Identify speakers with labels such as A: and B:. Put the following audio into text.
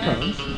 A: Here.